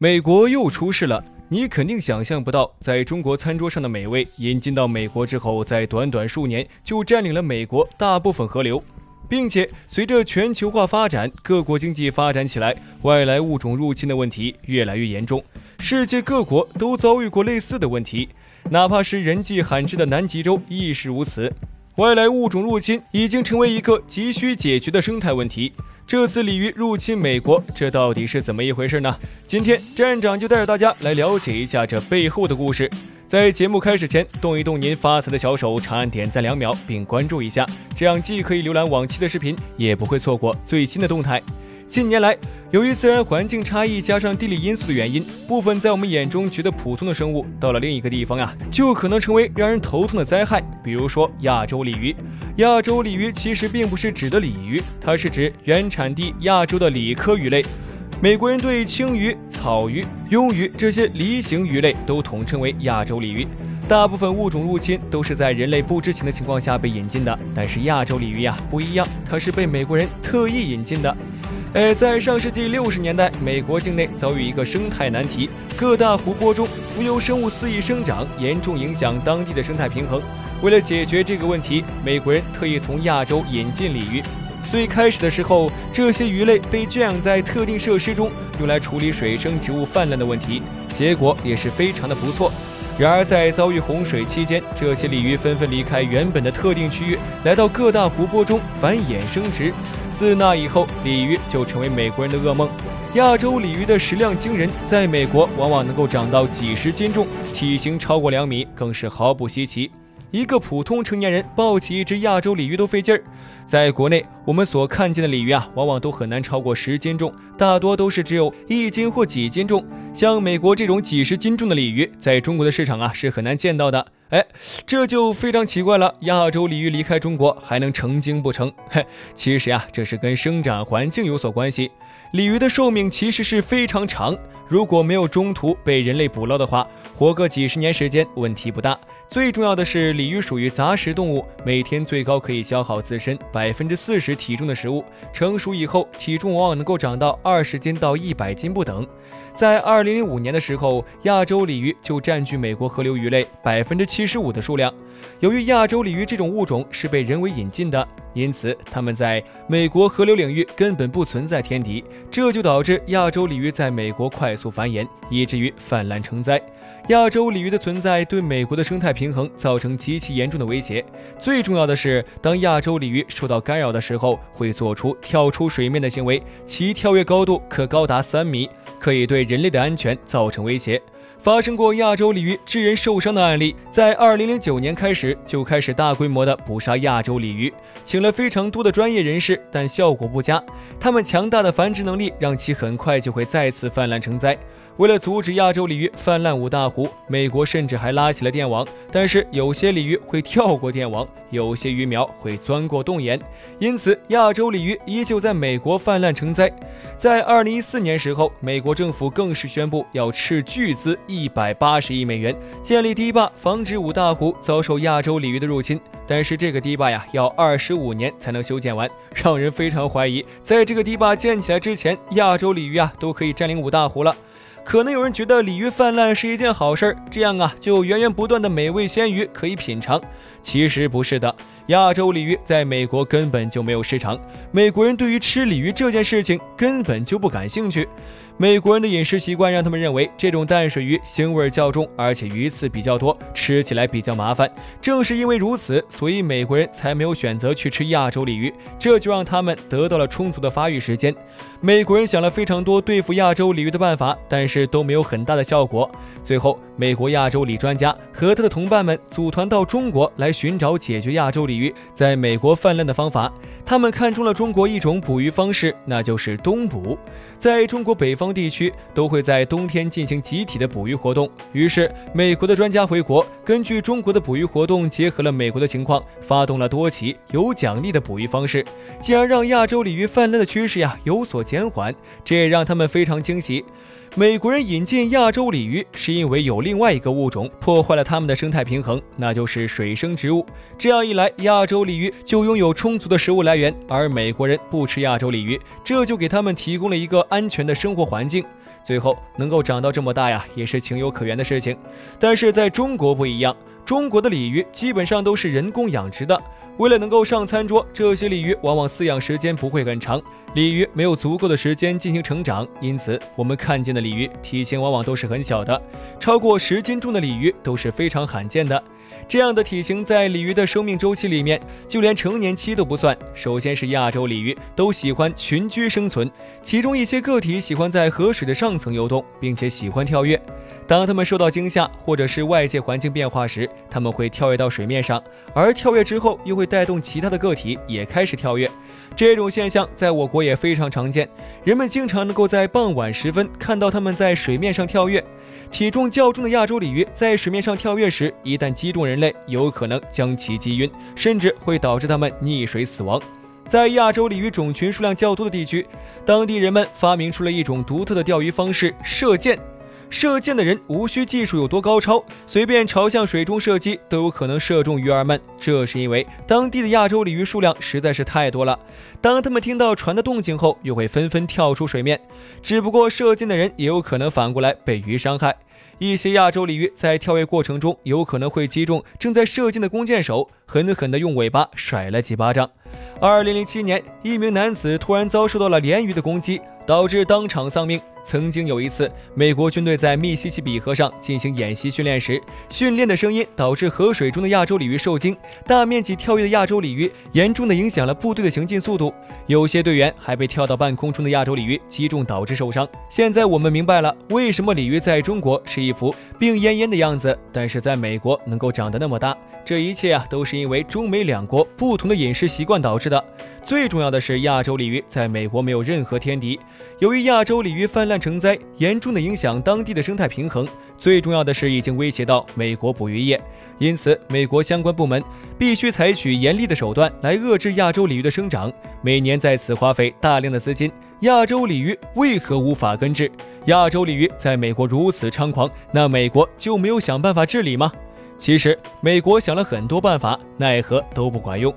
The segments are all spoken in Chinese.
美国又出事了，你肯定想象不到，在中国餐桌上的美味引进到美国之后，在短短数年就占领了美国大部分河流，并且随着全球化发展，各国经济发展起来，外来物种入侵的问题越来越严重。世界各国都遭遇过类似的问题，哪怕是人迹罕至的南极洲亦是如此。外来物种入侵已经成为一个急需解决的生态问题。这次鲤鱼入侵美国，这到底是怎么一回事呢？今天站长就带着大家来了解一下这背后的故事。在节目开始前，动一动您发财的小手，长按点赞两秒，并关注一下，这样既可以浏览往期的视频，也不会错过最新的动态。近年来，由于自然环境差异加上地理因素的原因，部分在我们眼中觉得普通的生物，到了另一个地方呀，就可能成为让人头痛的灾害。比如说亚洲鲤鱼，亚洲鲤鱼其实并不是指的鲤鱼，它是指原产地亚洲的鲤科鱼类。美国人对青鱼、草鱼、鳙鱼这些梨形鱼类都统称为亚洲鲤鱼。大部分物种入侵都是在人类不知情的情况下被引进的，但是亚洲鲤鱼呀不一样，它是被美国人特意引进的。哎，在上世纪六十年代，美国境内遭遇一个生态难题，各大湖泊中浮游生物肆意生长，严重影响当地的生态平衡。为了解决这个问题，美国人特意从亚洲引进鲤鱼。最开始的时候，这些鱼类被圈养在特定设施中，用来处理水生植物泛滥的问题，结果也是非常的不错。然而，在遭遇洪水期间，这些鲤鱼纷纷离开原本的特定区域，来到各大湖泊中繁衍生殖。自那以后，鲤鱼就成为美国人的噩梦。亚洲鲤鱼的食量惊人，在美国往往能够长到几十斤重，体型超过两米，更是毫不稀奇。一个普通成年人抱起一只亚洲鲤鱼都费劲儿。在国内，我们所看见的鲤鱼啊，往往都很难超过十斤重，大多都是只有一斤或几斤重。像美国这种几十斤重的鲤鱼，在中国的市场啊是很难见到的。哎，这就非常奇怪了。亚洲鲤鱼离开中国还能成精不成？嘿，其实啊，这是跟生长环境有所关系。鲤鱼的寿命其实是非常长，如果没有中途被人类捕捞的话，活个几十年时间问题不大。最重要的是，鲤鱼属于杂食动物，每天最高可以消耗自身百分之四十体重的食物。成熟以后，体重往往能够长到二十斤到一百斤不等。在二零零五年的时候，亚洲鲤鱼就占据美国河流鱼类百分之七十五的数量。由于亚洲鲤鱼这种物种是被人为引进的，因此它们在美国河流领域根本不存在天敌，这就导致亚洲鲤鱼在美国快速繁衍，以至于泛滥成灾。亚洲鲤鱼的存在对美国的生态平衡造成极其严重的威胁。最重要的是，当亚洲鲤鱼受到干扰的时候，会做出跳出水面的行为，其跳跃高度可高达三米，可以对人类的安全造成威胁。发生过亚洲鲤鱼致人受伤的案例，在二零零九年开始就开始大规模的捕杀亚洲鲤鱼，请了非常多的专业人士，但效果不佳。它们强大的繁殖能力让其很快就会再次泛滥成灾。为了阻止亚洲鲤鱼泛滥五大湖，美国甚至还拉起了电网。但是有些鲤鱼会跳过电网，有些鱼苗会钻过洞眼，因此亚洲鲤鱼依旧在美国泛滥成灾。在二零一四年时候，美国政府更是宣布要斥巨资一百八十亿美元建立堤坝，防止五大湖遭受亚洲鲤鱼的入侵。但是这个堤坝呀，要二十五年才能修建完，让人非常怀疑，在这个堤坝建起来之前，亚洲鲤鱼啊都可以占领五大湖了。可能有人觉得鲤鱼泛滥是一件好事儿，这样啊就源源不断的美味鲜鱼可以品尝。其实不是的，亚洲鲤鱼在美国根本就没有市场，美国人对于吃鲤鱼这件事情根本就不感兴趣。美国人的饮食习惯让他们认为这种淡水鱼腥味较重，而且鱼刺比较多，吃起来比较麻烦。正是因为如此，所以美国人才没有选择去吃亚洲鲤鱼，这就让他们得到了充足的发育时间。美国人想了非常多对付亚洲鲤鱼的办法，但是都没有很大的效果。最后，美国亚洲鲤专家和他的同伴们组团到中国来寻找解决亚洲鲤鱼在美国泛滥的方法。他们看中了中国一种捕鱼方式，那就是冬捕。在中国北方地区，都会在冬天进行集体的捕鱼活动。于是，美国的专家回国，根据中国的捕鱼活动，结合了美国的情况，发动了多起有奖励的捕鱼方式，进而让亚洲鲤鱼泛滥的趋势呀有所减缓。这也让他们非常惊喜。美国人引进亚洲鲤鱼，是因为有另外一个物种破坏了它们的生态平衡，那就是水生植物。这样一来，亚洲鲤鱼就拥有充足的食物来而美国人不吃亚洲鲤鱼，这就给他们提供了一个安全的生活环境。最后能够长到这么大呀，也是情有可原的事情。但是在中国不一样，中国的鲤鱼基本上都是人工养殖的。为了能够上餐桌，这些鲤鱼往往饲养时间不会很长，鲤鱼没有足够的时间进行成长，因此我们看见的鲤鱼体型往往都是很小的，超过十斤重的鲤鱼都是非常罕见的。这样的体型在鲤鱼的生命周期里面，就连成年期都不算。首先是亚洲鲤鱼都喜欢群居生存，其中一些个体喜欢在河水的上层游动，并且喜欢跳跃。当它们受到惊吓或者是外界环境变化时，它们会跳跃到水面上，而跳跃之后又会带动其他的个体也开始跳跃。这种现象在我国也非常常见，人们经常能够在傍晚时分看到它们在水面上跳跃。体重较重的亚洲鲤鱼在水面上跳跃时，一旦击中人类，有可能将其击晕，甚至会导致它们溺水死亡。在亚洲鲤鱼种群数量较多的地区，当地人们发明出了一种独特的钓鱼方式——射箭。射箭的人无需技术有多高超，随便朝向水中射击都有可能射中鱼儿们。这是因为当地的亚洲鲤鱼数量实在是太多了。当他们听到船的动静后，又会纷纷跳出水面。只不过射箭的人也有可能反过来被鱼伤害。一些亚洲鲤鱼在跳跃过程中有可能会击中正在射箭的弓箭手，狠狠地用尾巴甩了几巴掌。二零零七年，一名男子突然遭受到了鲢鱼的攻击。导致当场丧命。曾经有一次，美国军队在密西西比河上进行演习训练时，训练的声音导致河水中的亚洲鲤鱼受惊，大面积跳跃的亚洲鲤鱼严重的影响了部队的行进速度。有些队员还被跳到半空中的亚洲鲤鱼击中，导致受伤。现在我们明白了，为什么鲤鱼在中国是一副病恹恹的样子，但是在美国能够长得那么大。这一切啊，都是因为中美两国不同的饮食习惯导致的。最重要的是，亚洲鲤鱼在美国没有任何天敌。由于亚洲鲤鱼泛滥成灾，严重的影响当地的生态平衡。最重要的是，已经威胁到美国捕鱼业。因此，美国相关部门必须采取严厉的手段来遏制亚洲鲤鱼的生长，每年在此花费大量的资金。亚洲鲤鱼为何无法根治？亚洲鲤鱼在美国如此猖狂，那美国就没有想办法治理吗？其实，美国想了很多办法，奈何都不管用。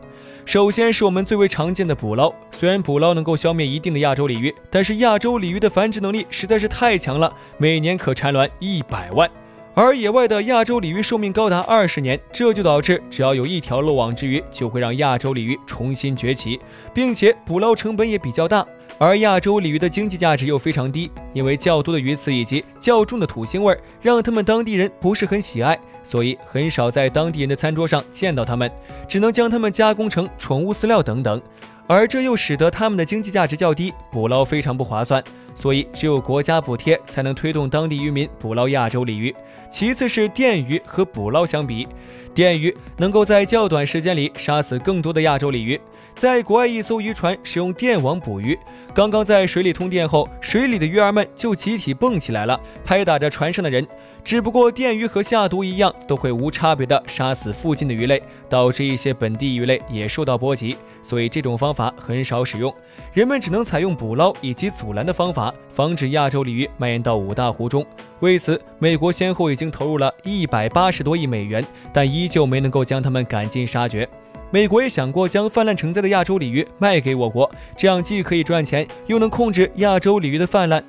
首先是我们最为常见的捕捞，虽然捕捞能够消灭一定的亚洲鲤鱼，但是亚洲鲤鱼的繁殖能力实在是太强了，每年可产卵一百万。而野外的亚洲鲤鱼寿命高达二十年，这就导致只要有一条漏网之鱼，就会让亚洲鲤鱼重新崛起，并且捕捞成本也比较大。而亚洲鲤鱼的经济价值又非常低，因为较多的鱼刺以及较重的土腥味，让他们当地人不是很喜爱，所以很少在当地人的餐桌上见到它们，只能将它们加工成宠物饲料等等。而这又使得它们的经济价值较低，捕捞非常不划算，所以只有国家补贴才能推动当地渔民捕捞亚洲鲤鱼。其次是电鱼和捕捞相比，电鱼能够在较短时间里杀死更多的亚洲鲤鱼。在国外，一艘渔船使用电网捕鱼，刚刚在水里通电后，水里的鱼儿们就集体蹦起来了，拍打着船上的人。只不过电鱼和下毒一样，都会无差别的杀死附近的鱼类，导致一些本地鱼类也受到波及。所以这种方法很少使用，人们只能采用捕捞以及阻拦的方法，防止亚洲鲤鱼蔓延到五大湖中。为此，美国先后已经投入了一百八十多亿美元，但依依旧没能够将它们赶尽杀绝。美国也想过将泛滥成灾的亚洲鲤鱼卖给我国，这样既可以赚钱，又能控制亚洲鲤鱼的泛滥。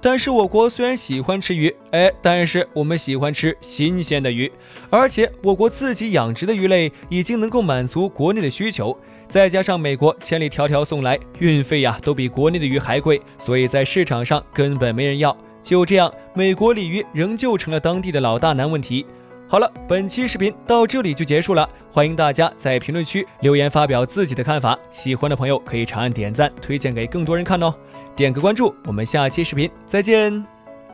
但是我国虽然喜欢吃鱼，哎，但是我们喜欢吃新鲜的鱼，而且我国自己养殖的鱼类已经能够满足国内的需求，再加上美国千里迢迢送来，运费呀都比国内的鱼还贵，所以在市场上根本没人要。就这样，美国鲤鱼仍旧成了当地的老大难问题。好了，本期视频到这里就结束了。欢迎大家在评论区留言发表自己的看法，喜欢的朋友可以长按点赞，推荐给更多人看哦。点个关注，我们下期视频再见。